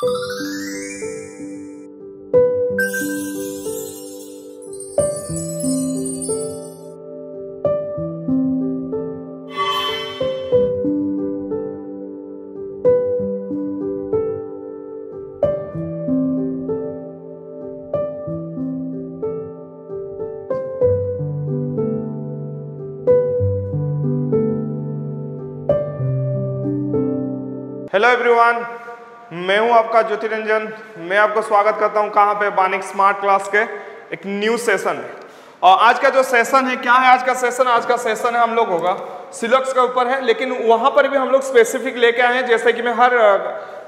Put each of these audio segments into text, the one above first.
you मैं हूँ आपका ज्योति रंजन मैं आपको स्वागत करता हूँ कहाँ पे? बानिक स्मार्ट क्लास के एक न्यू सेशन में। और आज का जो सेशन है, क्या है आज का सेशन? आज का सेशन है हम लोग होगा सिलक्स के ऊपर है, लेकिन वहाँ पर भी हम लोग स्पेसिफिक लेके आए हैं। जैसे कि मैं हर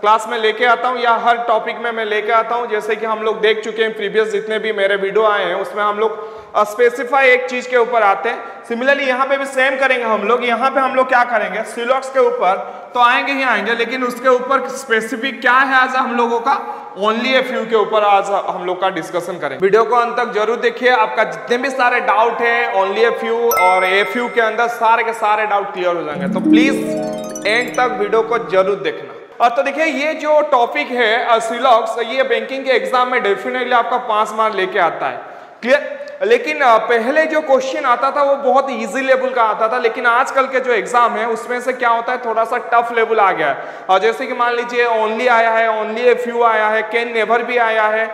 क्लास में लेके आता हूँ या हर टॉपिक में मैं लेके आता हूँ। जैसे कि हम लोग देख चुके हैं प्रीवियस जितने भी मेरे वीडियो आए हैं, उसमें हम लोग स्पेसिफाई एक चीज़ के ऊपर आते हैं। सिमिलरली यहाँ पे भी सेम करेंगे हम लोग। यहाँ पे हम लोग क्या करेंगे? सिलॉक्स के ऊपर तो आएँगे ही आएँगे, लेकिन उसके ऊपर स्पेसिफिक क्या है आज हम लोगों का? ओनली ए फ्यू के ऊपर आज हम लोग का डिस्कशन करेंगे। वीडियो को अंत तक ज़रूर देखिए, आपका जितने भी सारे डाउट है ओनली ए फ्यू और ए फ्यू के अंदर सारे के सारे डाउट क्लियर हो जाएँगे। तो प्लीज़ एंड तक वीडियो को ज़रूर देखना। और तो देखिए, ये जो टॉपिक है सिलॉक्स ये बैंकिंग के एग्ज़ाम में डेफिनेटली आपका पाँच मार्क लेके आता है। क्लियर लेकिन पहले जो क्वेश्चन आता था, वो बहुत इजी लेवल का आता था, लेकिन आजकल के जो एग्ज़ाम है, उसमें से क्या होता है थोड़ा सा टफ लेवल आ गया है। जैसे कि मान लीजिए ओनली आया है ओनली ए फ्यू आया है कैन नेवर भी आया है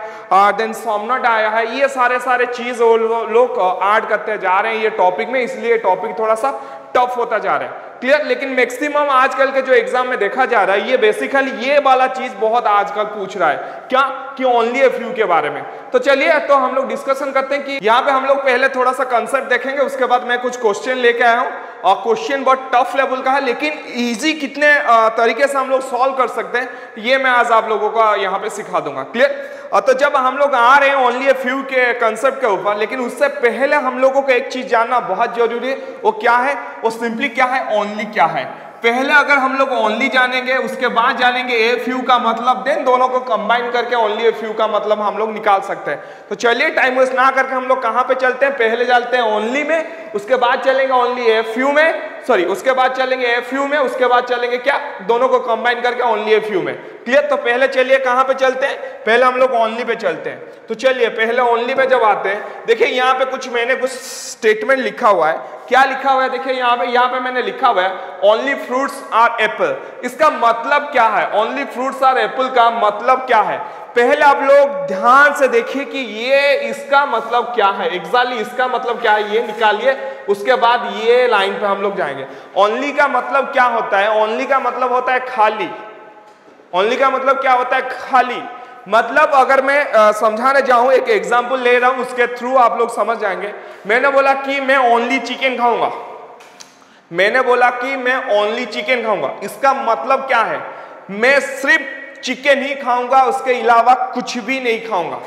देन सोमनट आया है, ये सारे सारे चीज़ लोग ऐड करते जा रहे हैं, ये टॉपिक में, इसलिए टॉपिक थोड़ा सा टफ होता जा रहा है। क्लियर लेकिन मैक्सिमम आजकल के जो एग्ज़ाम में देखा जा रहा है, ये बेसिकली ये वाला चीज़ बहुत आजकल पूछ रहा है। क्या? कि ओनली ए फ्यू के बारे में। तो चलिए तो हम लोग डिस्कशन करते हैं कि यहाँ पे हम लोग पहले थोड़ा सा कंसेप्ट देखेंगे, उसके बाद मैं कुछ क्वेश्चन लेके आया हूँ। और क्वेश्चन बहुत टफ लेवल का है, लेकिन इजी कितने तरीके से हम लोग सॉल्व कर सकते हैं, ये मैं आज आप लोगों को यहाँ पे सिखा दूँगा। क्लियर तो जब हम लोग आ रहे हैं ओनली ए फ्यू के कंसेप्ट के ऊपर, लेकिन उससे पहले हम लोगों को एक चीज़ जानना बहुत ज़रूरी है, वो क्या है? वो सिंपली क्या है? ओनली क्या है? पहले अगर हम लोग ओनली जानेंगे, उसके बाद जानेंगे ए फ्यू का मतलब देन दोनों को कंबाइन करके ओनली ए फ्यू का मतलब हम लोग निकाल सकते हैं। तो चलिए टाइम वेस्ट ना करके हम लोग कहाँ पे चलते हैं? पहले चलते हैं ओनली में, उसके बाद चलेंगे ओनली ए फ्यू में। सॉरी उसके बाद चलेंगे ए फ्यू में, उसके बाद चलेंगे क्या? दोनों को कंबाइन करके ओनली ए फ्यू में। क्लियर तो पहले चलिए कहाँ पे चलते हैं? पहले हम लोग ओनली पे चलते हैं। तो चलिए, पहले ओनली पे जब आते हैं, देखिए यहाँ पे कुछ मैंने कुछ स्टेटमेंट लिखा हुआ है। क्या लिखा हुआ है? देखिए यहाँ पे यहाँ पे मैंने लिखा हुआ है ओनली फ्रूट्स आर एप्पल इसका मतलब क्या है? ओनली फ्रूट्स आर एप्पल का मतलब क्या है? पहले आप लोग ध्यान से देखिए कि ये इसका मतलब क्या है। एग्जैक्टली इसका मतलब क्या है, ये निकालिए, उसके बाद ये लाइन पे हम लोग जाएँगे। ओनली का मतलब क्या होता है? ओनली का मतलब होता है खाली। ओनली का मतलब क्या होता है? खाली। मतलब अगर मैं समझाने जाऊँ, एक एग्ज़ाम्पल ले रहा हूँ, उसके थ्रू आप लोग समझ जाएँगे। मैंने बोला कि मैं ओनली चिकन खाऊँगा। मैंने बोला कि मैं ओनली चिकन खाऊँगा। इसका मतलब क्या है? मैं सिर्फ़ चिकन ही खाऊँगा, उसके अलावा कुछ भी नहीं खाऊँगा।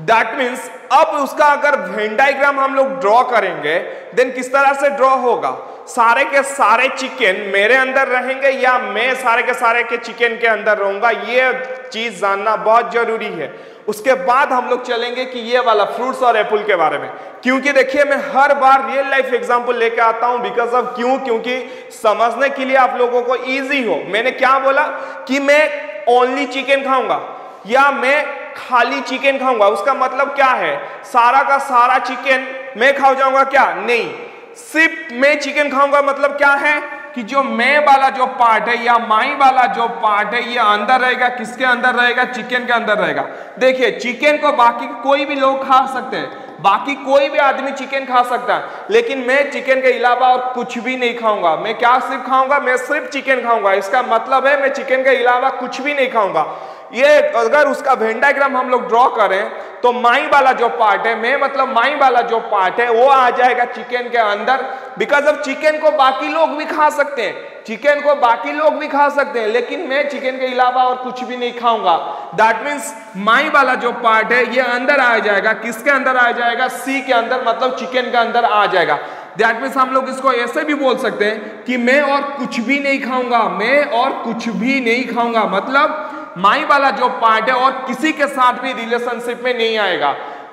दैट मीन्स अब उसका अगर वेंडाइग्राम हम लोग ड्रॉ करेंगे देन किस तरह से ड्रॉ होगा? सारे के सारे चिकन मेरे अंदर रहेंगे या मैं सारे के सारे के चिकन के अंदर रहूँगा? ये चीज़ जानना बहुत ज़रूरी है। उसके बाद हम लोग चलेंगे कि ये वाला फ्रूट्स और एप्पल के बारे में। क्योंकि देखिए, मैं हर बार रियल लाइफ एग्जांपल लेके आता हूँ बिकॉज़ ऑफ़ क्यों? क्योंकि समझने के लिए आप लोगों को इजी हो। मैंने क्या बोला कि मैं ओनली चिकन खाऊँगा, या मैं खाली चिकन खाऊँगा, उसका मतलब क्या है? सारा का सारा चिकन मैं खा जाऊँगा क्या? नहीं। सिर्फ़ मैं चिकन खाऊँगा मतलब क्या है? कि जो मैं वाला जो पार्ट है, या माई वाला जो पार्ट है, ये अंदर रहेगा। किसके अंदर रहेगा? चिकन के अंदर रहेगा। देखिए चिकन को बाकी कोई भी लोग खा सकते हैं। बाकी कोई भी आदमी चिकन खा सकता है। लेकिन मैं चिकन के अलावा और कुछ भी नहीं खाऊँगा। मैं क्या सिर्फ़ खाऊँगा? मैं सिर्फ़ चिकन खाऊँगा। इसका मतलब है मैं चिकन के अलावा कुछ भी नहीं खाऊँगा। ये अगर उसका वेंडाग्राम हम लोग ड्रॉ करें तो माई वाला जो पार्ट है, मैं मतलब माई वाला जो पार्ट है, वो आ जाएगा चिकन के अंदर बिकॉज़ ऑफ़ चिकन को बाकी लोग भी खा सकते हैं। चिकन को बाकी लोग भी खा सकते हैं, लेकिन मैं चिकन के अलावा और कुछ भी नहीं खाऊँगा। दैट मीन्स माई वाला जो पार्ट है, ये अंदर आ जाएगा। किसके अंदर आ जाएगा? सी के अंदर मतलब चिकन के अंदर आ जाएगा। दैट मीन्स हम लोग इसको ऐसे भी बोल सकते हैं कि मैं और कुछ भी नहीं खाऊँगा, मैं और कुछ भी नहीं खाऊँगा। मतलब माई वाला जो पार्ट है और किसी के साथ भी रिलेशनशिप में नहीं आएगा।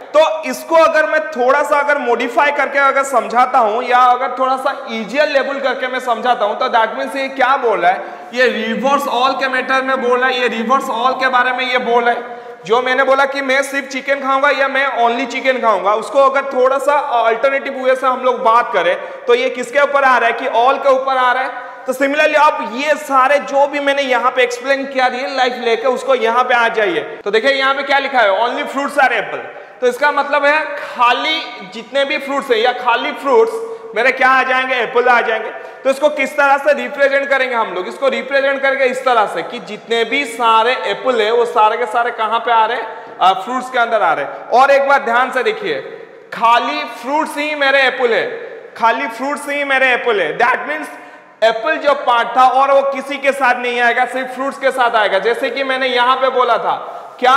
तो इसको अगर मैं थोड़ा सा अगर मॉडिफाई करके अगर समझाता हूँ या अगर थोड़ा सा इजियर लेवल करके मैं समझाता हूँ तो दैट मीन्स ये क्या बोल रहा है? ये रिवर्स ऑल के मैटर में बोल रहा है, ये रिवर्स ऑल के बारे में ये बोल रहा है। जो मैंने बोला कि मैं सिर्फ़ चिकन खाऊँगा या मैं ओनली चिकन खाऊँगा, उसको अगर थोड़ा सा अल्टरनेटिव वे से हम लोग बात करें तो ये किसके ऊपर आ रहा है कि ऑल के ऊपर आ रहा है? तो सिमिलरली आप ये सारे जो भी मैंने यहाँ पे एक्सप्लेन किया रियल लाइफ लेके, उसको यहाँ पे आ जाइए। तो देखिए, यहाँ पे क्या लिखा है? ओनली फ्रूट्स आर एप्पल तो इसका मतलब है, खाली जितने भी फ्रूट्स है या खाली फ्रूट्स मेरे क्या आ जाएँगे? एप्पल आ जाएँगे। तो इसको किस तरह से रिप्रेजेंट करेंगे हम लोग? इसको रिप्रेजेंट करेंगे इस तरह से कि जितने भी सारे एप्पल है, वो सारे के सारे कहाँ पे आ रहे फ्रूट्स के अंदर आ रहे हैं। और एक बार ध्यान से देखिए, खाली फ्रूट्स ही मेरे एप्पल है। खाली फ्रूट्स ही मेरे एप्पल है। दैट मीन्स एप्पल जो पार्ट था और वो किसी के साथ नहीं आएगा, सिर्फ़ फ्रूट्स के साथ आएगा। जैसे कि मैंने यहाँ पे बोला था, क्या?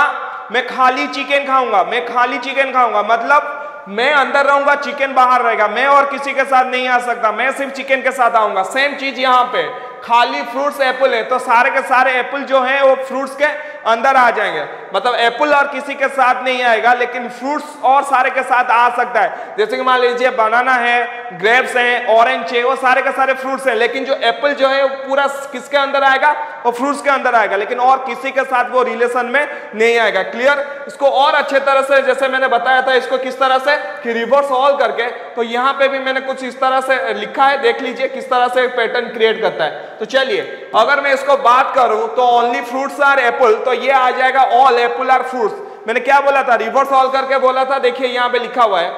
मैं खाली चिकन खाऊँगा, मैं खाली चिकन खाऊँगा। मतलब मैं अंदर रहूँगा चिकन बाहर रहेगा। मैं और किसी के साथ नहीं आ सकता, मैं सिर्फ़ चिकन के साथ आऊँगा। सेम चीज़ यहाँ पे। खाली फ्रूट्स एप्पल है तो सारे के सारे एप्पल जो है, वो फ्रूट्स के अंदर आ जाएँगे। मतलब एप्पल और किसी के साथ नहीं आएगा, लेकिन फ्रूट्स और सारे के साथ आ सकता है। जैसे कि मान लीजिए बनाना है ग्रेप्स है ऑरेंज है, वो सारे के सारे फ्रूट्स है, लेकिन जो एप्पल जो है, वो पूरा किसके अंदर आएगा? वो फ्रूट्स के अंदर आएगा, लेकिन और किसी के साथ वो रिलेशन में नहीं आएगा। क्लियर इसको और अच्छे तरह से, जैसे मैंने बताया था, इसको किस तरह से? कि रिवर्स ऑल करके तो यहाँ पे भी मैंने कुछ इस तरह से लिखा है, देख लीजिए किस तरह से पैटर्न क्रिएट करता है। तो चलिए, अगर मैं इसको बात करूँ तो ओनली फ्रूट्स आर एप्पल तो ये आ जाएगा ऑल एप्पल आर फ्रूट्स मैंने क्या बोला था? रिवर्स ऑल करके बोला था। देखिए, यहाँ पे लिखा हुआ है।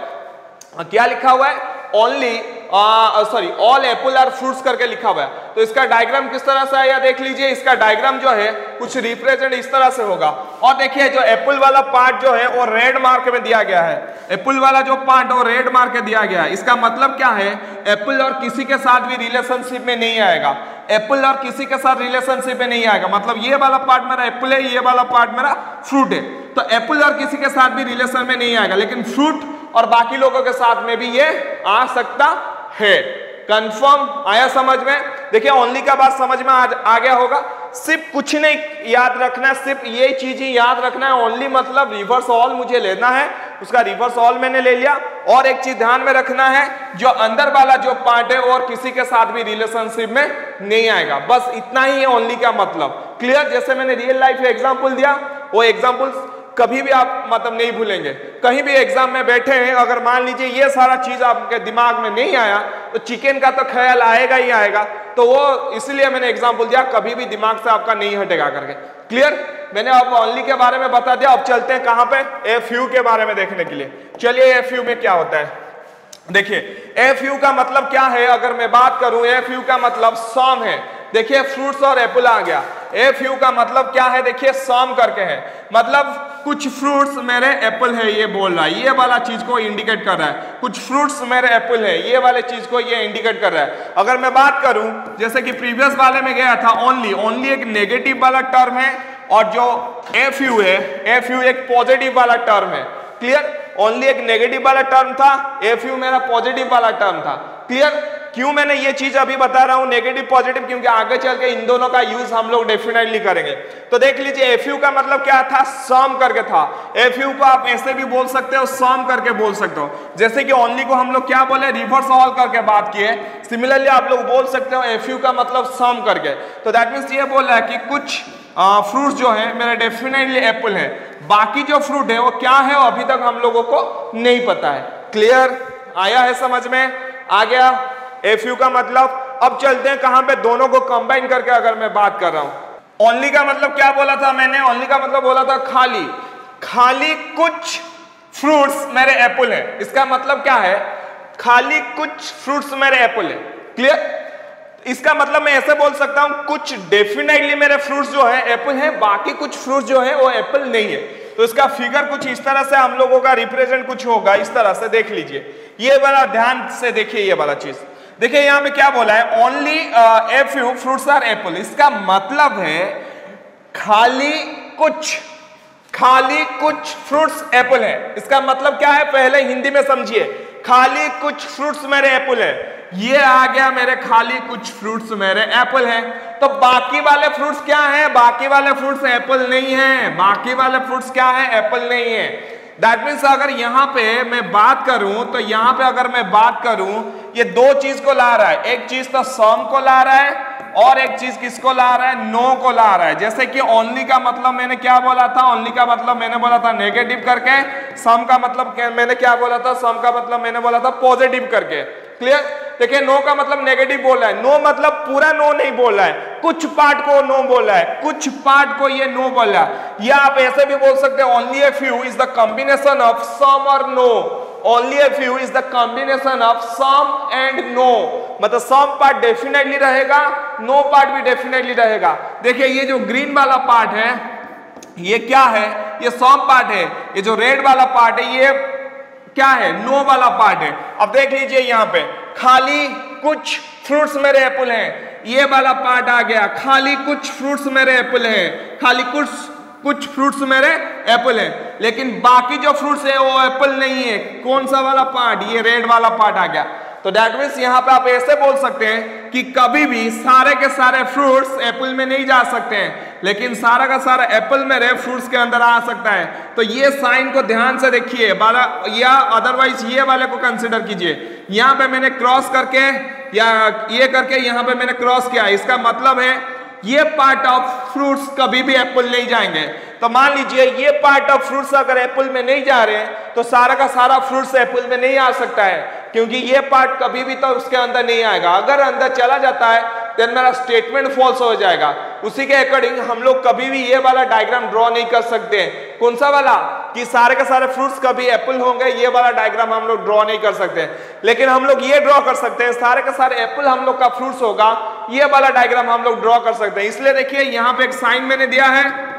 क्या लिखा हुआ है? Only sorry all apple are fruits करके लिखा हुआ है। तो इसका डायग्राम किस तरह से आया देख लीजिए, इसका डायग्राम जो है, कुछ रिप्रेजेंट इस तरह से होगा। और देखिए, जो एप्पल वाला पार्ट जो है, वो रेड मार्क में दिया गया है। एप्पल वाला जो पार्ट वो रेड मार्क में दिया गया है। इसका मतलब क्या है? एप्पल और किसी के साथ भी रिलेशनशिप में नहीं आएगा। एप्पल और किसी के साथ रिलेशनशिप में नहीं आएगा। मतलब ये वाला पार्ट मेरा एप्पल है, ये वाला पार्ट मेरा फ्रूट है। तो एप्पल और किसी के साथ भी रिलेशन में नहीं आएगा। लेकिन फ्रूट और बाकी लोगों के साथ में भी ये आ सकता है कंफर्म आया समझ में? देखिए ओनली का बात समझ में आ, आ गया होगा। सिर्फ़ कुछ नहीं याद रखना सिर्फ़ ये चीज़ ही याद रखना है। ओनली मतलब रिवर्स ऑल मुझे लेना है। उसका रिवर्स ऑल मैंने ले लिया। और एक चीज़ ध्यान में रखना है जो अंदर वाला जो पार्ट है और किसी के साथ भी रिलेशनशिप में नहीं आएगा। बस इतना ही है ओनली का मतलब। क्लियर जैसे मैंने रियल लाइफ एग्ज़ाम्पल दिया वो एग्ज़ाम्पल कभी भी आप मतलब नहीं भूलेंगे। कहीं भी एग्ज़ाम में बैठे हैं, अगर मान लीजिए ये सारा चीज़ आपके दिमाग में नहीं आया तो चिकन का तो ख्याल आएगा ही आएगा। तो वो इसलिए मैंने एग्ज़ाम्पल दिया, कभी भी दिमाग से आपका नहीं हटेगा करके। क्लियर मैंने अब ओनली के बारे में बता दिया, अब चलते हैं कहाँ पे? एफ़ यू के बारे में देखने के लिए। चलिए एफ़ यू में क्या होता है? देखिए एफ़ यू का मतलब क्या है? अगर मैं बात करूँ एफ़ यू का मतलब सॉम है। देखिए फ्रूट्स और एप्पल आ गया। एफ़ यू का मतलब क्या है? देखिए सॉम करके है। मतलब कुछ फ्रूट्स मेरे एप्पल है, ये बोल रहा है। ये वाला चीज़ को इंडिकेट कर रहा है। कुछ फ्रूट्स मेरे एप्पल है, ये वाले चीज़ को ये इंडिकेट कर रहा है। अगर मैं बात करूँ, जैसे कि प्रीवियस वाले में गया था ओनली ओनली एक नेगेटिव वाला टर्म है और जो एफ़ यू है एफ़ यू एक पॉजिटिव वाला टर्म है। क्लियर ओनली एक नेगेटिव वाला टर्म था एफ़ यू मेरा पॉजिटिव वाला टर्म था। क्लियर क्यों मैंने ये चीज़ अभी बता रहा हूँ? नेगेटिव पॉजिटिव क्योंकि आगे चल के इन दोनों का यूज़ हम लोग डेफिनेटली करेंगे। तो देख लीजिए एफयू का मतलब क्या था? सॉम करके था। एफयू को आप ऐसे भी बोल सकते हो सॉम करके बोल सकते हो। जैसे कि ओनली को हम लोग क्या बोले? रिवर्स ऑल करके बात किए। सिमिलरली आप लोग बोल सकते हो एफ़ यू का मतलब सम करके। तो दैट मीन्स ये बोल रहा है कि कुछ फ्रूट जो है, मेरा डेफिनेटली एप्पल है। बाकी जो फ्रूट है, वो क्या है? अभी तक हम लोगों को नहीं पता है। क्लियर आया है समझ में? आ गया। एफ़ यू का मतलब अब चलते हैं कहाँ पे दोनों को कंबाइन करके अगर मैं बात कर रहा हूँ। ओनली का मतलब क्या बोला था मैंने? ओनली का मतलब बोला था खाली। खाली कुछ फ्रूट्स मेरे एप्पल है। इसका मतलब क्या है? खाली कुछ फ्रूट्स मेरे एप्पल है। क्लियर इसका मतलब मैं ऐसे बोल सकता हूँ, कुछ डेफिनेटली मेरे फ्रूट्स जो है एप्पल है, बाकी कुछ फ्रूट्स जो है, वो एप्पल नहीं है। तो इसका फिगर कुछ इस तरह से हम लोगों का रिप्रेजेंट कुछ होगा, इस तरह से देख लीजिए। ये वाला ध्यान से देखिए ये वाला चीज़। देखिए, यहाँ पे क्या बोला है? Only a few fruits are apple इसका मतलब है, खाली कुछ खाली कुछ फ्रूट्स एप्पल है। इसका मतलब क्या है? पहले हिंदी में समझिए। खाली कुछ फ्रूट्स मेरे एप्पल है। ये आ गया मेरे खाली कुछ फ्रूट्स मेरे एप्पल है। तो बाकी वाले फ्रूट्स क्या है? बाकी वाले फ्रूट्स एप्पल नहीं है। बाकी वाले फ्रूट्स क्या है? एप्पल नहीं है। दैट मीन्स अगर यहाँ पे मैं बात करूँ तो यहाँ पे अगर मैं बात करूँ ये दो चीज़ को ला रहा है। एक चीज़ तो सम को ला रहा है और एक चीज़ किसको ला रहा है? नो को ला रहा है। जैसे कि ओनली का मतलब मैंने क्या बोला था? ओनली का मतलब मैंने बोला था नेगेटिव करके सम का मतलब मैंने क्या बोला था? सम का मतलब मैंने बोला था पॉजिटिव करके। क्लियर देखिए, नो का मतलब नेगेटिव बोल है। नो मतलब पूरा नो नहीं बोल है। कुछ पार्ट को नो बोल है। कुछ पार्ट को ये नो बोल है। या आप ऐसे भी बोल सकते हैं only a few is the combination of some और no. Only a few is the combination of some and no. मतलब some part डेफिनेटली रहेगा, no part भी डेफिनेटली रहेगा। देखिए, ये जो ग्रीन वाला पार्ट है, ये क्या है? ये सम पार्ट है। ये जो रेड वाला पार्ट है, ये क्या है? नो वाला पार्ट है। अब देख लीजिए यहाँ पे, खाली कुछ फ्रूट्स मेरे एप्पल हैं। ये वाला पार्ट आ गया, खाली कुछ फ्रूट्स मेरे एप्पल हैं। खाली कुछ कुछ फ्रूट्स मेरे एप्पल है। लेकिन बाकी जो फ्रूट्स है, वो एप्पल नहीं है। कौन सा वाला पार्ट ये रेड वाला पार्ट आ गया। तो डेट मीन्स यहाँ पे आप ऐसे बोल सकते हैं कि कभी भी सारे के सारे फ्रूट्स एप्पल में नहीं जा सकते हैं। लेकिन सारा का सारा एप्पल में रहे फ्रूट्स के अंदर आ सकता है। तो ये साइन को ध्यान से देखिए। या अदरवाइज़ ये वाले को कंसिडर कीजिए। यहाँ पे मैंने क्रॉस करके, या ये करके यहाँ पे मैंने क्रॉस किया। इसका मतलब है ये पार्ट ऑफ़ फ्रूट्स कभी भी एप्पल नहीं जाएँगे। तो मान लीजिए, ये पार्ट ऑफ़ फ्रूट्स अगर एप्पल में नहीं जा रहे हैं तो सारा का सारा फ्रूट्स एप्पल में नहीं आ सकता है। क्योंकि ये पार्ट कभी भी तो उसके अंदर नहीं आएगा। अगर अंदर चला जाता है देन मेरा स्टेटमेंट फॉल्स हो जाएगा। उसी के अकॉर्डिंग हम लोग कभी भी ये वाला डायग्राम ड्रॉ नहीं कर सकते कौन सा वाला? कि सारे के सारे फ्रूट्स कभी एप्पल होंगे, ये वाला डायग्राम हम लोग ड्रॉ नहीं कर सकते लेकिन हम लोग ये ड्रॉ कर सकते हैं, सारे के सारे एप्पल हम लोग का फ्रूट्स होगा। ये वाला डायग्राम हम लोग ड्रॉ कर सकते हैं। इसलिए देखिए, यहाँ पे एक साइन मैंने दिया है।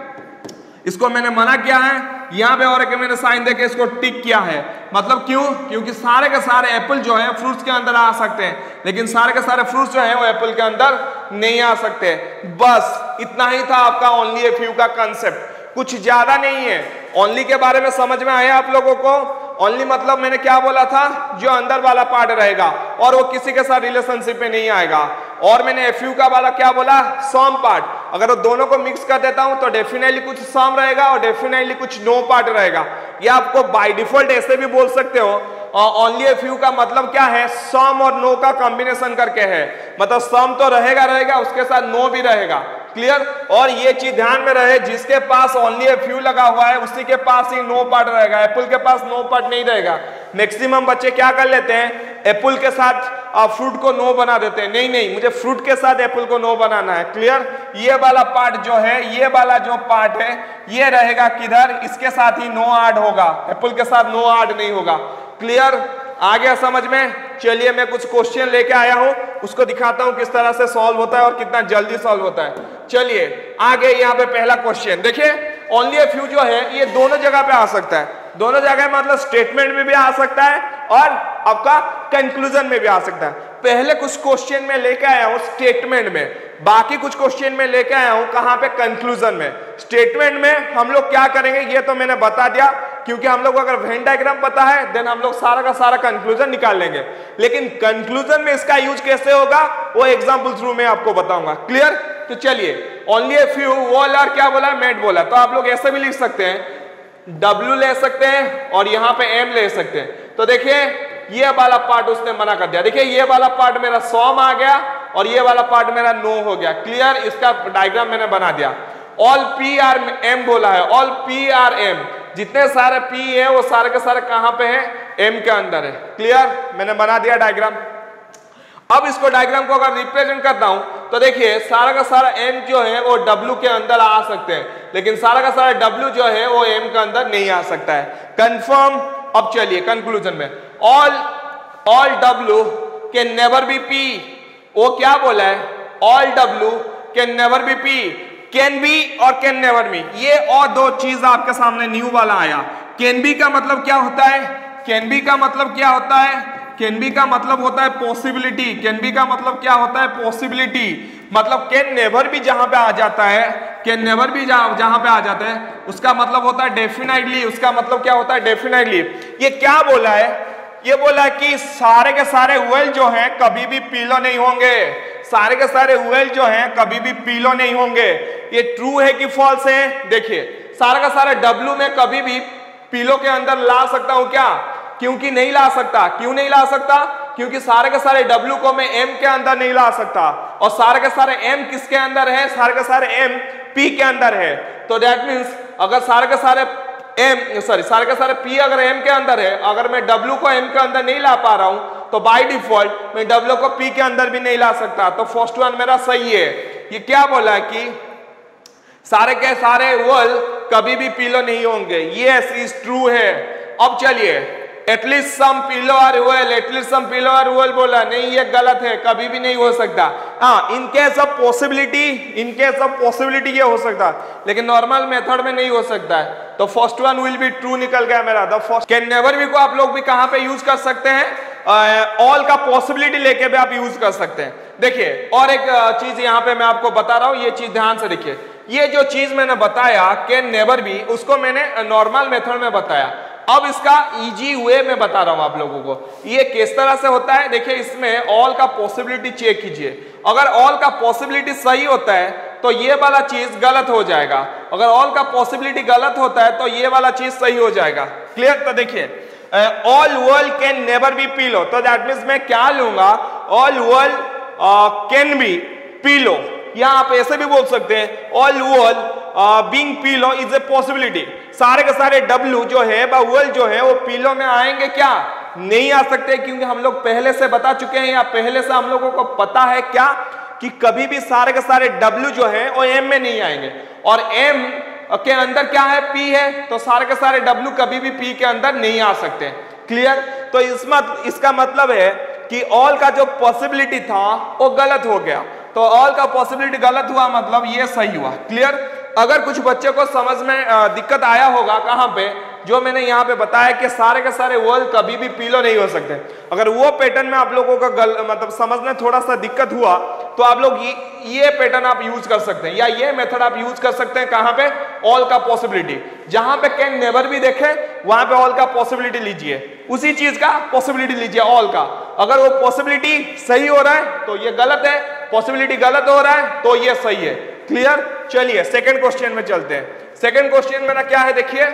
इसको मैंने मना किया है। यहाँ पे और एक मैंने साइन देके इसको टिक किया है। मतलब क्यों? क्योंकि सारे के सारे एप्पल जो है फ्रूट्स के अंदर आ सकते हैं। लेकिन सारे के सारे फ्रूट्स जो है, वो एप्पल के अंदर नहीं आ सकते। बस, इतना ही था आपका ओनली ए फ्यू का कंसेप्ट कुछ ज़्यादा नहीं है। ओनली के बारे में समझ में आया आप लोगों को? ओनली मतलब मैंने क्या बोला था? जो अंदर वाला पार्ट रहेगा। और वो किसी के साथ रिलेशनशिप में नहीं आएगा। और मैंने एफ़ का वाला क्या बोला? Some part. अगर वो दोनों को मिक्स कर देता हूँ तो डेफिनेटली कुछ सॉम रहेगा और डेफिनेटली कुछ नो पार्ट रहेगा। ये आपको बाय डिफ़ॉल्ट ऐसे भी बोल सकते हो। ओनली ए फ्यू का मतलब क्या है? सम और नो का कॉम्बिनेशन करके है। मतलब सम तो रहेगा रहेगा, उसके साथ नो भी रहेगा। क्लियर और ये चीज़ ध्यान में रहे, जिसके पास ओनली ए फ्यू लगा हुआ है, उसी के पास ही नो पार्ट रहेगा। एप्पल के पास नो पार्ट नहीं रहेगा। मैक्सिमम बच्चे क्या कर लेते हैं? एप्पल के साथ फ्रूट को नो बना देते हैं। नहीं नहीं, मुझे फ्रूट के साथ एप्पल को नो बनाना है। क्लियर ये वाला पार्ट जो है, ये वाला जो पार्ट है, ये रहेगा किधर? इसके साथ ही नो आर्ड होगा। एप्पल के साथ नो आर्ड नहीं होगा। क्लियर आ गया समझ में? चलिए, मैं कुछ क्वेश्चन लेके आया हूँ। उसको दिखाता हूँ किस तरह से सॉल्व होता है और कितना जल्दी सॉल्व होता है। चलिए, आगे यहाँ पे पहला क्वेश्चन देखिए ओनली ए फ्यू जो है, ये दोनों जगह पे आ सकता है। दोनों जगह मतलब स्टेटमेंट में भी आ सकता है और आपका कंक्लूजन में भी आ सकता है। पहले कुछ क्वेश्चन में लेके आया हूँ स्टेटमेंट में, बाकी कुछ क्वेश्चन में लेके आया हूँ कहाँ पे कंक्लूजन में। स्टेटमेंट में हम लोग क्या करेंगे ये तो मैंने बता दिया, क्योंकि हम लोग अगर वेन डायग्राम पता है देन हम लोग सारा का सारा कंक्लूजन निकाल लेंगे। लेकिन कंक्लूजन में इसका यूज़ कैसे होगा, वो एग्ज़ाम्पल थ्रू में आपको बताऊँगा। क्लियर तो चलिए ओनली ए फ्यू वॉल आर क्या बोला? मेट बोला। तो आप लोग ऐसे भी लिख सकते हैं। डब्ल्यू ले सकते हैं और यहाँ पे एम ले सकते हैं। तो देखिए, ये वाला पार्ट उसने मना कर दिया। देखिए, ये वाला पार्ट मेरा सॉम आ गया और ये वाला पार्ट मेरा नो हो गया। क्लियर इसका डायग्राम मैंने बना दिया। ऑल पी आर एम बोला है। ऑल पी आर एम जितने सारे पी है, वो सारे के सारे कहाँ पे है? एम के अंदर है। क्लियर मैंने बना दिया डायग्राम अब इसको डायग्राम को अगर रिप्रेजेंट करता हूँ तो देखिए, सारा का सारा एम जो है, वो डब्ल्यू के अंदर आ सकते हैं। लेकिन सारा का सारा डब्ल्यू जो है, वो एम के अंदर नहीं आ सकता है। कंफर्म अब चलिए कंक्लूजन में। All all W can never be P वो क्या बोला है? All W can never be P can be और कैन नेवर बी ये और दो चीज़ आपके सामने न्यू वाला आया। कैन बी का मतलब क्या होता है? कैन बी का मतलब क्या होता है? कैन बी का मतलब होता है पॉसिबिलिटी कैन बी का मतलब क्या होता है? पॉसिबिलिटी मतलब कैन नेवर भी जहाँ पे आ जाता है कैन नेवर भी जहाँ पे आ जाता है, उसका मतलब होता है डेफिनेटली उसका मतलब क्या होता है? डेफिनेटली ये क्या बोला है? ये बोला कि सारे के सारे वेल जो हैं कभी भी पीलो नहीं होंगे। सारे के सारे वेल जो हैं कभी भी पीलो नहीं होंगे। ये ट्रू है कि फॉल्स है? देखिए, सारा का सारा डब्लू में कभी भी पीलो के अंदर ला सकता हूँ क्या? क्योंकि नहीं ला सकता। क्यों नहीं ला सकता? क्योंकि सारे के सारे डब्ल्यू को मैं एम के अंदर नहीं ला सकता। और सारे के सारे एम किसके अंदर है? सारे के सारे एम पी के अंदर है। तो डेट मीन्स अगर सारे के सारे एम सॉरी सारे के सारे पी अगर एम के अंदर है, अगर मैं डब्ल्यू को एम के अंदर नहीं ला पा रहा हूँ तो बाय डिफ़ॉल्ट मैं डब्ल्यू को पी के अंदर भी नहीं ला सकता। तो फ़र्स्ट वन मेरा सही है। ये क्या बोला कि सारे के सारे वर्ल्ड कभी भी पीलो नहीं होंगे। ये ट्रू है। अब चलिए। एटलीस्ट सम एटलीस्ट सम बोला, नहीं ये गलत है, कभी भी नहीं हो सकता। हाँ in case of possibility in case of possibility ये हो सकता। लेकिन नॉर्मल मेथड में नहीं हो सकता है। तो first one will be true निकल गया मेरा। द फ़र्स्ट कैन नेवर भी को आप लोग भी कहाँ पे यूज़ कर सकते हैं? ऑल का पॉसिबिलिटी लेके भी आप यूज़ कर सकते हैं। देखिए, और एक चीज़ यहाँ पे मैं आपको बता रहा हूँ, ये चीज़ ध्यान से देखिए। ये जो चीज़ मैंने बताया कैन नेवर भी उसको मैंने नॉर्मल मेथड में बताया। अब इसका इजी वे में बता रहा हूँ आप लोगों को। ये किस तरह से होता है? देखिए, इसमें ऑल का पॉसिबिलिटी चेक कीजिए। अगर ऑल का पॉसिबिलिटी सही होता है तो ये वाला चीज़ गलत हो जाएगा। अगर ऑल का पॉसिबिलिटी गलत होता है तो ये वाला चीज़ सही हो जाएगा। क्लियर तो देखिए all world can never be पीलो। तो दैट मीन मैं क्या लूँगा? ऑल वर्ल्ड कैन बी पीलो। या आप ऐसे भी बोल सकते हैं ऑल वर्ल्ड बींग पीलो इज़ ए पॉसिबिलिटी सारे के सारे डब्ल्यू जो है वर्ल्ड जो है वो पीलो में आएँगे क्या? नहीं आ सकते, क्योंकि हम लोग पहले से बता चुके हैं या पहले से हम लोगों को पता है क्या? कि कभी भी सारे के सारे डब्ल्यू जो है वो एम में नहीं आएँगे। और एम के अंदर क्या है? पी है तो सारे के सारे डब्ल्यू कभी भी पी के अंदर नहीं आ सकते। क्लियर तो इसमें इसका मतलब है कि ऑल का जो पॉसिबिलिटी था वो गलत हो गया। तो ऑल का पॉसिबिलिटी गलत हुआ मतलब ये सही हुआ। क्लियर अगर कुछ बच्चे को समझ में दिक्कत आया होगा कहाँ पे, जो मैंने यहाँ पे बताया कि सारे के सारे वर्ल्ड कभी भी पीलो नहीं हो सकते। अगर वो पैटर्न में आप लोगों का गल मतलब समझने थोड़ा सा दिक्कत हुआ तो आप लोग ये, ये पैटर्न आप यूज़ कर सकते हैं या ये मेथड आप यूज़ कर सकते हैं कहाँ पे? ऑल का पॉसिबिलिटी जहाँ पे कैन नेवर भी देखे वहाँ पे ऑल का पॉसिबिलिटी लीजिए। उसी चीज़ का पॉसिबिलिटी लीजिए ऑल का। अगर वो पॉसिबिलिटी सही हो रहा है तो ये गलत है। पॉसिबिलिटी गलत हो रहा है तो ये सही है। क्लियर चलिए सेकेंड क्वेश्चन में चलते हैं। सेकंड क्वेश्चन मेरा क्या है देखिए।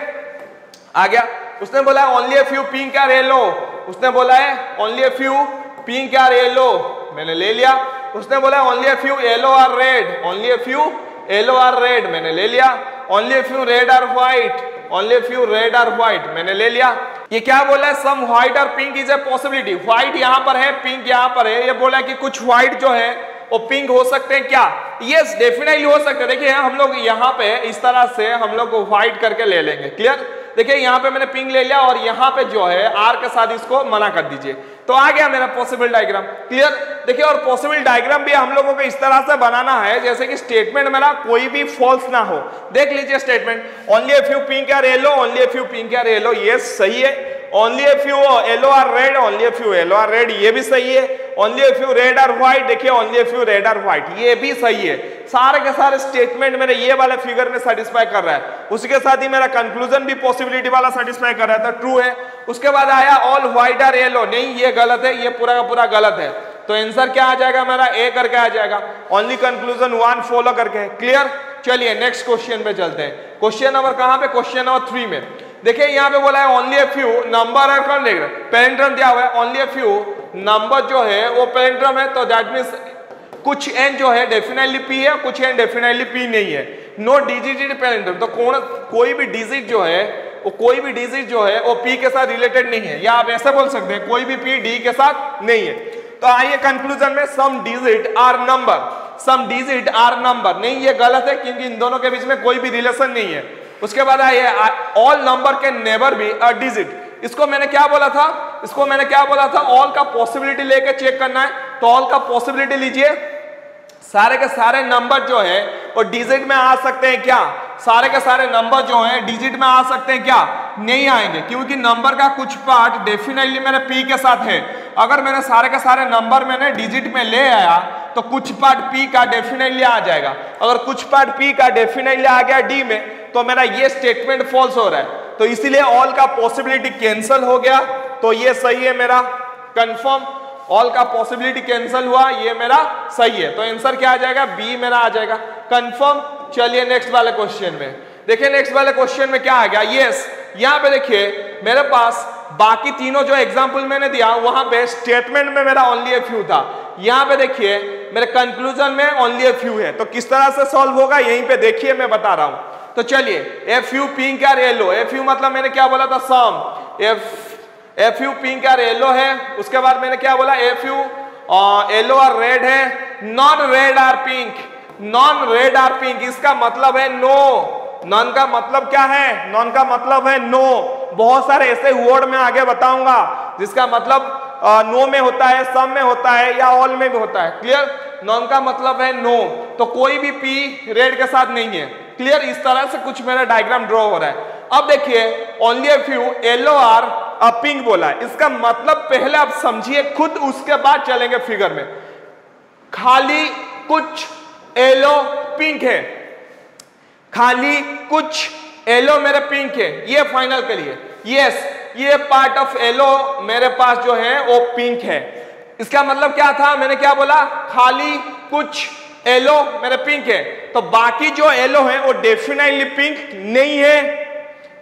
आ गया। उसने बोला only few pink are yellow उसने बोला है only a few pink are yellow मैंने ले लिया। उसने बोला only few yellow are red only few yellow are red मैंने ले लिया। Only few red are white only few red are white मैंने ले लिया। ये क्या बोला सम व्हाइट और pink is a possibility white यहाँ पर है पिंक यहाँ पर है. ये बोला कि कुछ व्हाइट जो है, वो पिंक हो सकते हैं क्या? यस डेफिनेटली हो सकते हैं। देखिए, हम लोग यहाँ पे इस तरह से हम लोग व्हाइट करके ले लेंगे। क्लियर देखिए, यहाँ पे मैंने पिंक ले लिया और यहाँ पे जो है आर के साथ इसको मना कर दीजिए। तो आ गया मेरा पॉसिबल डायग्राम क्लियर देखिए, और पॉसिबल डायग्राम भी हम लोगों को इस तरह से बनाना है, जैसे कि स्टेटमेंट मेरा कोई भी फॉल्स ना हो। देख लीजिए statement only a few pink या yellow only a few pink या येलो ये सही है। Only a few yellow are red only a few yellow are red ये भी सही है। Only a few red are white देखिए only a few red are white ये भी सही है। सारे के सारे स्टेटमेंट मेरे ये वाले फिगर में सेटिस्फाई कर रहा है। उसके साथ ही मेरा कंक्लूजन भी पॉसिबिलिटी वाला सेटिस्फाई कर रहा तो ट्रू है। उसके बाद आया ऑल व्हाइट आर येलो नहीं, ये गलत है। ये पूरा का पूरा गलत है। तो आंसर क्या आ जाएगा मेरा? ए करके आ जाएगा। ओनली कंक्लूजन वन फॉलो करके। क्लियर चलिए नेक्स्ट क्वेश्चन पे चलते हैं। क्वेश्चन नंबर कहाँ पे? क्वेश्चन नंबर थ्री में। देखिए, यहाँ पे बोला है ओनली ए फ्यू नंबर है कौन देख रहे पेरेंट्रम दिया हुआ है ओनली ए फ्यू नंबर जो है, वो पेरेंट्रम है तो दैट मीन्स कुछ एन जो है डेफिनेटली पी है, कुछ एन डेफिनेटली पी नहीं है। नो डिजिटेड पेरेंट्रम तो कौन, कोई भी डिजिट जो है, वो कोई भी डिजिट जो है, वो पी के साथ रिलेटेड नहीं है। या आप ऐसे बोल सकते हैं, कोई भी पी डी के साथ नहीं है। तो आइए कंक्लूजन में some digit are number some digit are number नहीं, ये गलत है, क्योंकि इन दोनों के बीच में कोई भी रिलेशन नहीं है। उसके बाद आइए all number can never be a digit इसको मैंने क्या बोला था? इसको मैंने क्या बोला था? ऑल का पॉसिबिलिटी लेके चेक करना है तो ऑल का पॉसिबिलिटी लीजिए। सारे के सारे नंबर जो है, वो डिजिट में आ सकते हैं क्या? सारे के सारे नंबर जो हैं डिजिट में आ सकते हैं क्या? नहीं आएँगे, क्योंकि नंबर का कुछ पार्ट डेफिनेटली मेरे पी के साथ है। अगर मैंने सारे के सारे नंबर मैंने डिजिट में ले आया तो कुछ पार्ट पी का डेफिनेटली आ जाएगा। अगर कुछ पार्ट पी का डेफिनेटली आ गया डी में तो मेरा ये स्टेटमेंट फॉल्स हो रहा है। तो इसीलिए ऑल का पॉसिबिलिटी कैंसल हो गया। तो ये सही है मेरा। कंफर्म ऑल का पॉसिबिलिटी कैंसिल हुआ, ये मेरा सही है। तो आंसर क्या आ जाएगा? बी मेरा आ जाएगा। कंफर्म चलिए नेक्स्ट वाले क्वेश्चन में। देखिए नेक्स्ट वाले क्वेश्चन में क्या आ गया? यस यहाँ पे देखिए, मेरे पास बाकी तीनों जो एग्ज़ाम्पल मैंने दिया, वहाँ पे स्टेटमेंट में मेरा ओनली ए फ्यू था। यहाँ पे देखिए, मेरे कंक्लूजन में ओनली ए फ्यू है। तो किस तरह से सॉल्व होगा? यहीं पे देखिए, मैं बता रहा हूँ। तो चलिए एफ़ यू पिंक और येलो एफ़ यू मतलब मैंने क्या बोला था? Some. A a few pink और येलो है. उसके बाद मैंने क्या बोला? एफ़ यू येलो और रेड है. None red are pink none red are pink इसका मतलब है नो नॉन का मतलब क्या है? नॉन का मतलब है नो बहुत सारे ऐसे वर्ड में आगे बताऊँगा, जिसका मतलब नो में होता है, सम में होता है या ऑल में भी होता है. क्लियर नॉन का मतलब है नो तो कोई भी पी रेड के साथ नहीं है. क्लियर इस तरह से कुछ मेरा डायग्राम ड्रॉ हो रहा है। अब देखिए only a few yellow are pink बोला है। इसका मतलब पहले आप समझिए, खुद उसके बाद चलेंगे फिगर में। खाली कुछ येलो पिंक है। खाली कुछ येलो मेरे पिंक है। ये फाइनल के लिए। यस ये पार्ट ऑफ़ येलो मेरे पास जो है, वो पिंक है। इसका मतलब क्या था? मैंने क्या बोला? खाली कुछ येलो मेरे पिंक है। तो बाकी जो येलो है, वो डेफिनेटली पिंक नहीं है।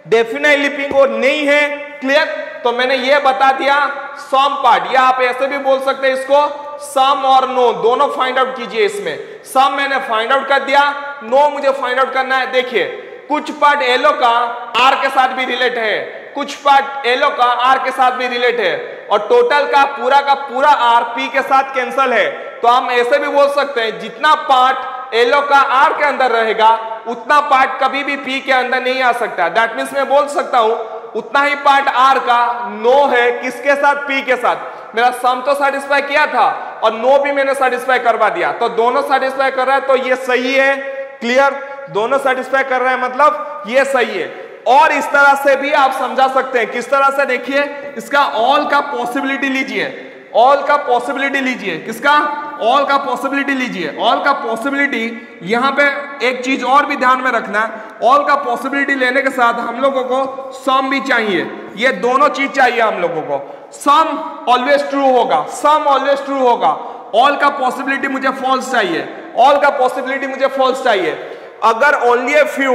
डेफिनेटली पिंक वो नहीं है। क्लियर तो मैंने ये बता दिया सम पार्ट या आप ऐसे भी बोल सकते हैं इसको सम और नो दोनों फाइंड आउट कीजिए इसमें। सम मैंने फाइंड आउट कर दिया नो मुझे फाइंड आउट करना है। देखिए, कुछ पार्ट एलो का आर के साथ भी रिलेट है। कुछ पार्ट एलो का आर के साथ भी रिलेट है। और टोटल का, पूरा का पूरा आर पी के साथ कैंसल है। तो हम ऐसे भी बोल सकते हैं, जितना पार्ट एलो का आर के अंदर रहेगा, उतना पार्ट कभी भी पी के अंदर नहीं आ सकता। दैट मीन्स मैं बोल सकता हूँ, उतना ही पार्ट आर का नो है, किसके साथ? पी के साथ। मेरा सम तो सेटिस्फाई किया था और नो भी मैंने सेटिस्फाई करवा दिया। तो दोनों सेटिस्फाई कर रहा है तो ये सही है? क्लियर दोनों सेटिस्फाई कर रहे हैं मतलब ये सही है। और इस तरह से भी आप समझा सकते हैं। किस तरह से देखिए, इसका ऑल का पॉसिबिलिटी लीजिए। ऑल का पॉसिबिलिटी लीजिए। किसका? ऑल का पॉसिबिलिटी लीजिए। ऑल का पॉसिबिलिटी यहाँ पे एक चीज़ और भी ध्यान में रखना है। ऑल का पॉसिबिलिटी लेने के साथ हम लोगों को सम भी चाहिए। ये दोनों चीज़ चाहिए हम लोगों को। सम ऑलवेज ट्रू होगा। सम ऑलवेज ट्रू होगा। ऑल का पॉसिबिलिटी मुझे फॉल्स चाहिए। ऑल का पॉसिबिलिटी मुझे फॉल्स चाहिए। अगर ओनली ए फ्यू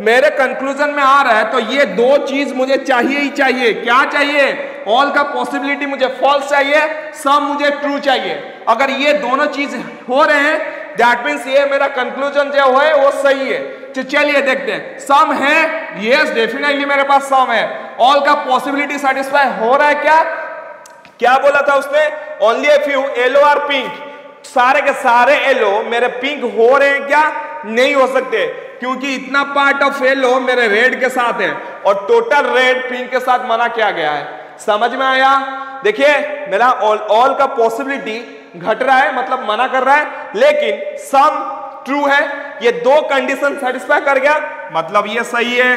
मेरे कंक्लूजन में आ रहा है तो ये दो चीज़ मुझे चाहिए ही चाहिए। क्या चाहिए? ऑल का पॉसिबिलिटी मुझे फॉल्स चाहिए सम मुझे ट्रू चाहिए। अगर ये दोनों चीज़ हो रहे हैं दैट मीन्स ये मेरा कंक्लूजन जो है, वो सही है। तो चलिए देखते हैं। सम है यस डेफिनेटली मेरे पास सम है। ऑल का पॉसिबिलिटी सेटिस्फाई हो रहा है क्या? क्या बोला था उसने? Only a few yellow are pink सारे के सारे येलो मेरे पिंक हो रहे हैं क्या? नहीं हो सकते। क्योंकि इतना पार्ट ऑफ़ येलो मेरे रेड के साथ है। और टोटल रेड पिंक के साथ मना किया गया है। समझ में आया? देखिए, मेरा ऑल ऑल का पॉसिबिलिटी घट रहा है मतलब मना कर रहा है, लेकिन सम ट्रू है। ये दो कंडीशन सेटिस्फाई कर गया। मतलब ये सही है।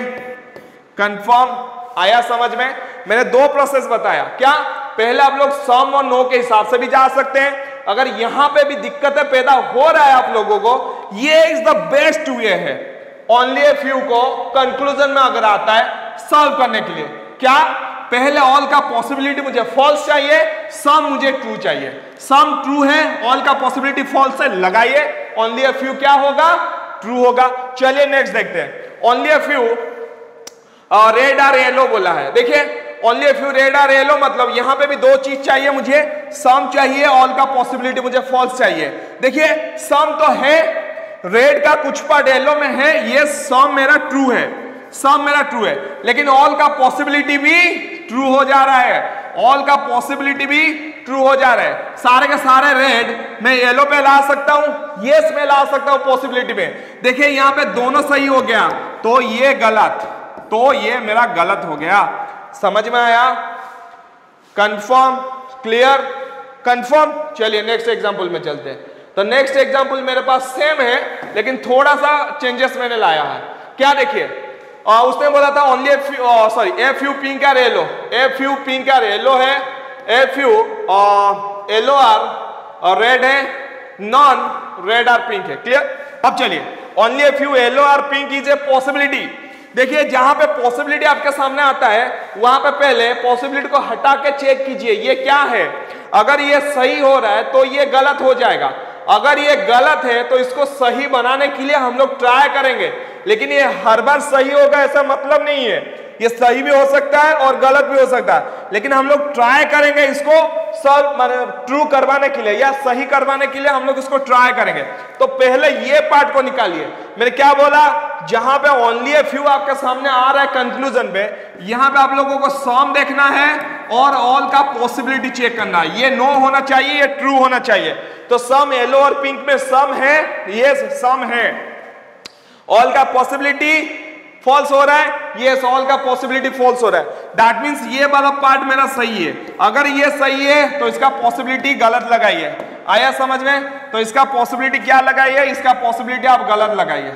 कंफर्म आया समझ में? मैंने दो प्रोसेस बताया। क्या? पहले आप लोग सम और नो के हिसाब से भी जा सकते हैं। अगर यहाँ पे भी दिक्कतें पैदा हो रहा है आप लोगों को, ये इज़ द बेस्ट वे है। ओनली ए फ्यू को कंक्लूजन में अगर आता है सॉल्व करने के लिए। क्या पहले ऑल का पॉसिबिलिटी मुझे फॉल्स चाहिए सम मुझे ट्रू चाहिए। सम ट्रू है ऑल का पॉसिबिलिटी फॉल्स है, लगाइए। ओनली ए फ्यू क्या होगा? ट्रू होगा। चलिए नेक्स्ट देखते हैं। Only a few red are yellow बोला है। देखिए only few red are yellow मतलब यहाँ पे भी दो चीज़ चाहिए मुझे। सम चाहिए ऑल का पॉसिबिलिटी मुझे फॉल्स चाहिए। देखिए सम तो है रेड का कुछ पार्ट येलो में है ये सम मेरा ट्रू है। सम मेरा ट्रू है। लेकिन ऑल का पॉसिबिलिटी भी ट्रू हो जा रहा है। ऑल का पॉसिबिलिटी भी ट्रू हो जा रहा है। सारे के सारे रेड मैं येलो पे ला सकता हूँ यस मैं ला सकता हूँ पॉसिबिलिटी में। देखिए, यहाँ पे दोनों सही हो गया। तो ये गलत तो ये मेरा गलत हो गया। समझ में आया? कंफर्म क्लियर कंफर्म चलिए नेक्स्ट एग्जांपल में चलते हैं। तो नेक्स्ट एग्जांपल मेरे पास सेम है, लेकिन थोड़ा सा चेंजेस मैंने लाया है। क्या देखिए? उसने बोला था only a sorry a few pink are yellow a few pink are yellow है a few yellow are red है नॉन रेड आर पिंक है. क्लियर अब चलिए only a few yellow are pink is a possibility देखिए, जहाँ पे possibility आपके सामने आता है, वहाँ पे पहले पॉसिबिलिटी को हटा के चेक कीजिए, ये क्या है? अगर ये सही हो रहा है तो ये गलत हो जाएगा। अगर ये गलत है तो इसको सही बनाने के लिए हम लोग ट्राई करेंगे। लेकिन ये हर बार सही होगा ऐसा मतलब नहीं है। ये सही भी हो सकता है और गलत भी हो सकता है। लेकिन हम लोग ट्राई करेंगे इसको सॉल्व मतलब ट्रू करवाने के लिए या सही करवाने के लिए हम लोग इसको ट्राई करेंगे। तो पहले ये पार्ट को निकालिए। मैंने क्या बोला? जहाँ पे ओनली ए फ्यू आपके सामने आ रहा है कंक्लूजन में यहाँ पे आप लोगों को सॉम देखना है और ऑल का पॉसिबिलिटी चेक करना है। ये नो होना चाहिए, ये ट्रू होना चाहिए। तो सम येलो और पिंक में सम है ये सम है। ऑल का पॉसिबिलिटी फॉल्स हो रहा है. ये ऑल का पॉसिबिलिटी फॉल्स हो रहा है. दैट मींस ये वाला पार्ट मेरा सही है. अगर ये सही है तो इसका पॉसिबिलिटी गलत लगाइए आया समझ में? तो इसका पॉसिबिलिटी क्या लगाइए इसका पॉसिबिलिटी आप गलत लगाइए.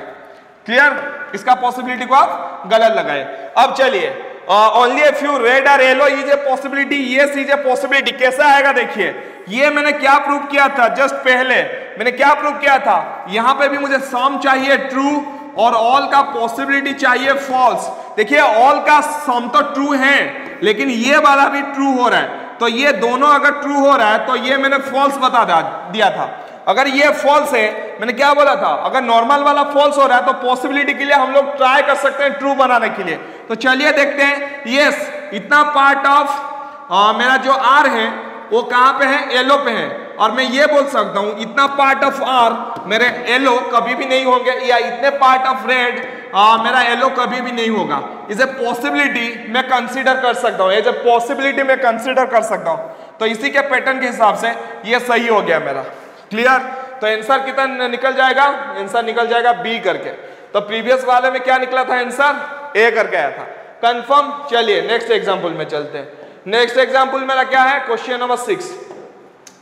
क्लियर इसका पॉसिबिलिटी को आप गलत लगाइए. अब चलिए ओनली ए फ्यू रेड और येलो इज़ ए पॉसिबिलिटी ये इज़ ए पॉसिबिलिटी कैसा आएगा देखिए? ये मैंने क्या प्रूव किया था? जस्ट पहले. मैंने क्या प्रूव किया था? यहाँ पे भी मुझे सम चाहिए. ट्रू और ऑल का पॉसिबिलिटी चाहिए फॉल्स देखिए ऑल का सम तो ट्रू है, लेकिन ये वाला भी ट्रू हो रहा है। तो ये दोनों अगर ट्रू हो रहा है तो ये मैंने फॉल्स बता दिया था। अगर ये फॉल्स है, मैंने क्या बोला था? अगर नॉर्मल वाला फॉल्स हो रहा है तो पॉसिबिलिटी के लिए हम लोग ट्राई कर सकते हैं ट्रू बनाने के लिए। तो चलिए देखते हैं। यस इतना पार्ट ऑफ़ मेरा जो आर है, वो कहाँ पे है? एलो पे है। और मैं ये बोल सकता हूँ, इतना पार्ट ऑफ़ आर मेरे एलो कभी भी नहीं होंगे, या इतने पार्ट ऑफ़ रेड मेरा एलो कभी भी नहीं होगा। इज़ ए पॉसिबिलिटी मैं कंसीडर कर सकता हूँ एज ए पॉसिबिलिटी मैं कंसीडर कर सकता हूँ। तो इसी के पैटर्न के हिसाब से ये सही हो गया मेरा। क्लियर तो आंसर कितना निकल जाएगा? आंसर निकल जाएगा बी करके। तो प्रीवियस वाले में क्या निकला था आंसर ए करके आया था। कंफर्म चलिए नेक्स्ट एग्जांपल में चलते हैं। नेक्स्ट एग्जांपल मेरा क्या है? क्वेश्चन नंबर सिक्स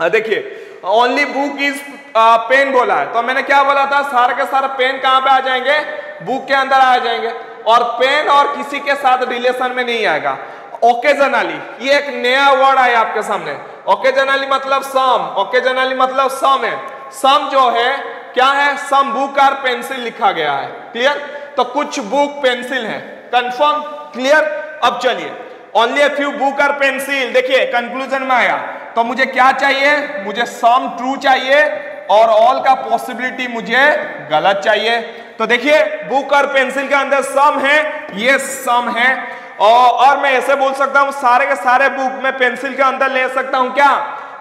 देखिए ओनली बुक इज़ पेन बोला है। तो मैंने क्या बोला था? सारे के सारे पेन कहाँ पे आ जाएँगे? बुक के अंदर आ जाएँगे। और पेन और किसी के साथ रिलेशन में नहीं आएगा। ओकेजनली ये एक नया वर्ड आया आपके सामने। ओकेजनली मतलब सम ओकेजनली मतलब सम है। सम जो है, क्या है? सम बुक और पेंसिल लिखा गया है। क्लियर तो कुछ बुक पेंसिल है। कंफर्म क्लियर अब चलिए। ओनली फ्यू बुक और पेंसिल देखिए कंक्लूजन में आया। तो मुझे क्या चाहिए? मुझे सम ट्रू चाहिए और ऑल का पॉसिबिलिटी मुझे गलत चाहिए। तो देखिए बुक और पेंसिल के अंदर सम है ये सम है। और, और मैं ऐसे बोल सकता हूँ सारे के सारे बुक में पेंसिल के अंदर ले सकता हूँ क्या?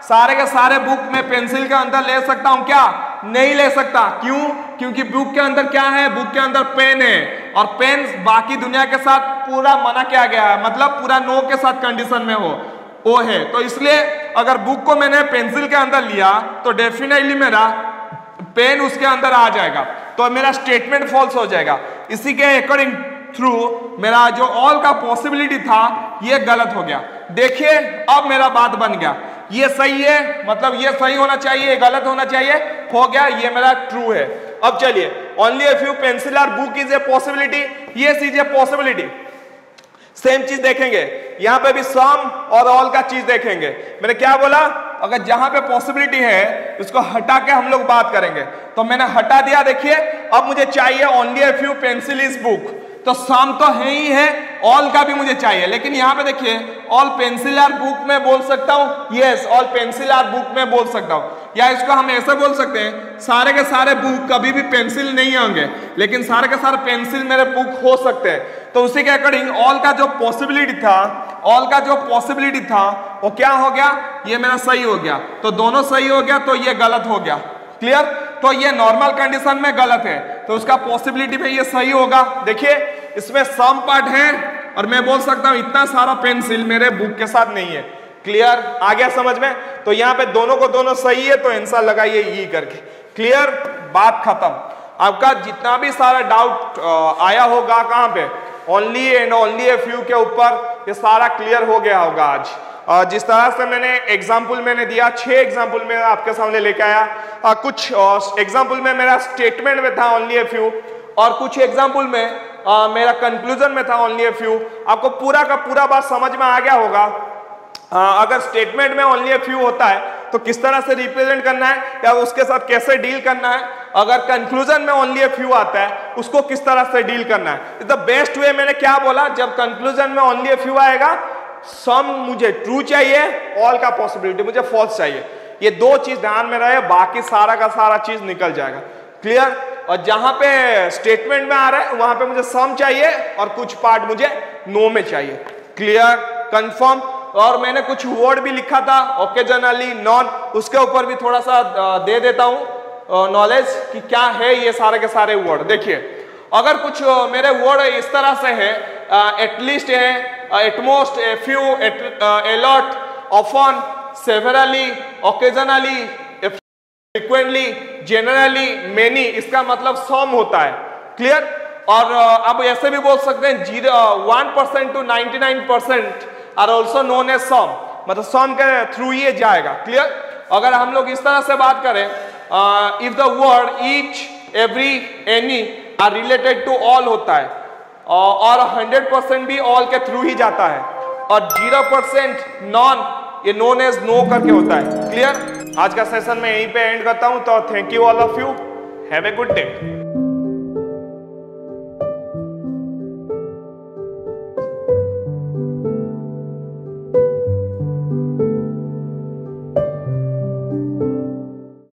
सारे के सारे बुक में पेंसिल के अंदर ले सकता हूँ क्या? नहीं ले सकता। क्यों? क्योंकि बुक के अंदर क्या है? बुक के अंदर पेन है। और पेन बाकी दुनिया के साथ पूरा मना किया गया है। मतलब पूरा नो के साथ कंडीशन में हो। वो है। तो इसलिए अगर बुक को मैंने पेंसिल के अंदर लिया तो डेफिनेटली मेरा पेन उसके अंदर आ जाएगा। तो मेरा स्टेटमेंट फॉल्स हो जाएगा। इसी के अकॉर्डिंग थ्रू मेरा जो ऑल का पॉसिबिलिटी था, ये गलत हो गया। देखिए, अब मेरा बात बन गया। ये सही है? मतलब ये सही होना चाहिए गलत होना चाहिए? हो गया, ये मेरा ट्रू है। अब चलिए only a few pencil are book is a possibility ये इज़ ए पॉसिबिलिटी सेम चीज़ देखेंगे। यहाँ पे भी सम और ऑल का चीज़ देखेंगे। मैंने क्या बोला? अगर जहाँ पे पॉसिबिलिटी है उसको हटा के हम लोग बात करेंगे। तो मैंने हटा दिया, देखिए, अब मुझे चाहिए only a few pencil is book तो सम तो है ही है ऑल का भी मुझे चाहिए। लेकिन यहाँ पे देखिए ऑल पेंसिल आर बुक में बोल सकता हूँ। Yes all pencil are book में बोल सकता हूँ। या इसको हम ऐसे बोल सकते हैं, सारे के सारे बुक कभी भी पेंसिल नहीं होंगे लेकिन सारे के सारे पेंसिल मेरे बुक हो सकते हैं। तो उसी के अकॉर्डिंग ऑल का जो पॉसिबिलिटी था ऑल का जो पॉसिबिलिटी था, वो क्या हो गया? ये मेरा सही हो गया। तो दोनों सही हो गया तो ये गलत हो गया। क्लियर तो ये नॉर्मल कंडीशन में गलत है। तो उसका पॉसिबिलिटी में ये सही होगा। देखिए, इसमें सम पार्ट है, और मैं बोल सकता हूँ, इतना सारा पेंसिल मेरे बुक के साथ नहीं है। क्लियर आ गया समझ में? तो यहाँ पे दोनों को दोनों सही है तो आंसर लगाइए ई करके। क्लियर बात खत्म। आपका जितना भी सारा डाउट आया होगा कहाँ पे? Only and only a few के ऊपर ये सारा क्लियर हो गया होगा आज। जिस तरह से मैंने एग्ज़ाम्पल मैंने दिया छह एग्ज़ाम्पल में आपके सामने लेके आया। आ, कुछ एग्ज़ाम्पल में मेरा स्टेटमेंट में था ओनली ए फ्यू और कुछ एग्ज़ाम्पल में आ, मेरा कंक्लूजन में था ओनली ए फ्यू आपको पूरा का पूरा बात समझ में आ गया होगा। आ, अगर स्टेटमेंट में ओनली ए फ्यू होता है तो किस तरह से रिप्रेजेंट करना है या उसके साथ कैसे डील करना है? अगर कंक्लूजन में ओनली ए फ्यू आता है उसको किस तरह से डील करना है? द बेस्ट वे मैंने क्या बोला? जब कंक्लूजन में ओनली ए फ्यू आएगा सम मुझे ट्रू चाहिए ऑल का पॉसिबिलिटी मुझे फॉल्स चाहिए। ये दो चीज़ ध्यान में रहे बाकी सारा का सारा चीज़ निकल जाएगा। क्लियर और जहाँ पे स्टेटमेंट में आ रहा है वहाँ पे मुझे सम चाहिए और कुछ पार्ट मुझे नो में चाहिए। क्लियर कंफर्म और मैंने कुछ वर्ड भी लिखा था ओकेजनली नॉन उसके ऊपर भी थोड़ा सा दे देता हूँ नॉलेज कि क्या है ये सारे के सारे वर्ड देखिए, अगर कुछ मेरे वर्ड इस तरह से है एटलीस्ट है at most a few a lot often severally occasionally frequently generally many इसका मतलब सॉम होता है। क्लियर और अब ऐसे भी बोल सकते हैं, zero one percent to ninety nine percent are also known as some मतलब सॉम के थ्रू ये जाएगा. क्लियर अगर हम लोग इस तरह से बात करें if the word each every any are related to all होता है और हंड्रेड परसेंट भी ऑल के थ्रू ही जाता है, और ज़ीरो परसेंट नॉन ये नोन एज नो करके होता है. क्लियर आज का सेशन मैं यहीं पे एंड करता हूँ तो thank you all of you have a good day